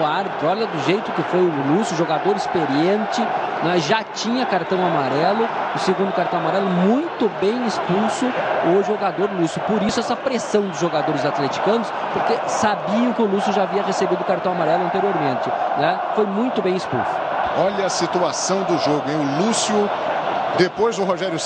árbitro, olha do jeito que foi o Lúcio, jogador experiente, né, já tinha cartão amarelo, o segundo cartão amarelo, muito bem expulso o jogador Lúcio. Por isso essa pressão dos jogadores atleticanos, porque sabiam que o Lúcio já havia recebido o cartão amarelo anteriormente. Né? Foi muito bem expulso. Olha a situação do jogo, hein? O Lúcio, depois do Rogério